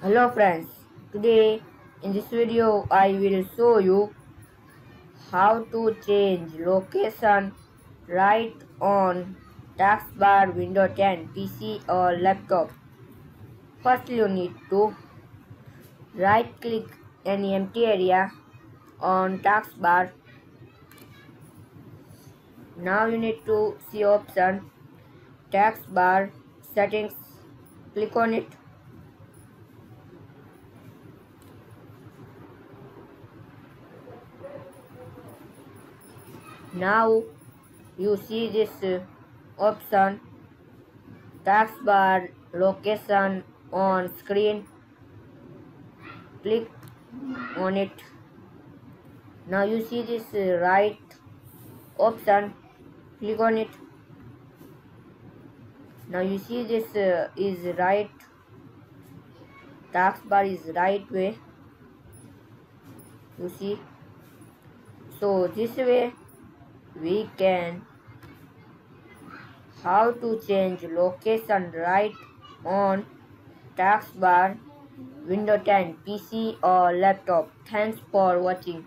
Hello friends, today in this video I will show you how to change location right on taskbar window 10 PC or laptop. First you need to right click any empty area on taskbar. Now you need to see option taskbar settings click on it now you see this uh, option taskbar location on screen. Click on it. Now you see this uh, right option. Click on it. Now you see this uh, is right taskbar is right way. You see? So this way we can how to change location right on taskbar window 10 pc or laptop. Thanks for watching